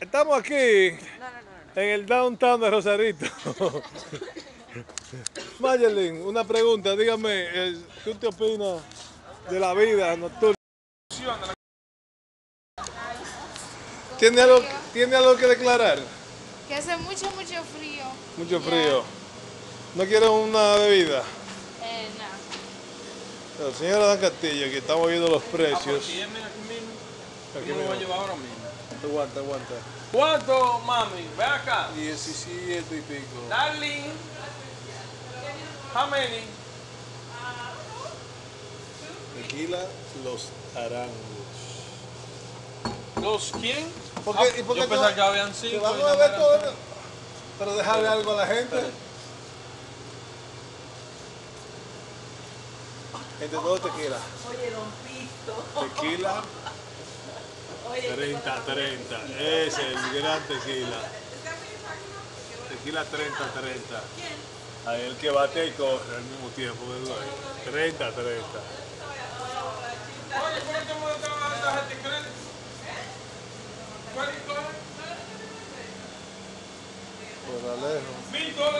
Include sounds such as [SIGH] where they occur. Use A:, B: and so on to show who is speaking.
A: Estamos aquí en el downtown de Rosarito. [LAUGHS] Mayelin, una pregunta, dígame, eh, ¿qué usted opina de la vida nocturna? ¿Tiene algo, ¿Tiene algo que declarar?
B: Que hace mucho, mucho frío.
A: Mucho
B: Ya.
A: frío. ¿No quiere una bebida?
B: Eh, nada.
A: La señora Dan Castillo, que estamos viendo los precios.
C: Aquí me lo voy a llevar ahora mismo.
A: Aguanta, aguanta.
C: ¿Cuánto, mami? Ve acá.
A: 17 y pico.
C: Darling. How many?
A: Tequila Los Arangos.
C: ¿Los quién?
A: ¿Por qué-
C: Ah,
A: y por qué
C: yo pensaba
A: va-
C: que habían
A: ¿Te
C: cinco.
A: vamos a ver todo?
C: eran
A: Pero dejarle algo a la gente.
C: Espera.
A: Entre todos tequila.
D: Oye, don Pisto.
A: Tequila 30, 30. Ese es el gran tequila. Tequila 30, 30. A el que bate y corre al mismo tiempo, ¿verdad? 30, 30.
C: Oye, ¿por qué me tarjeta de crédito? ¿Cuánto es?
A: Por la lejos.
C: Mil dólares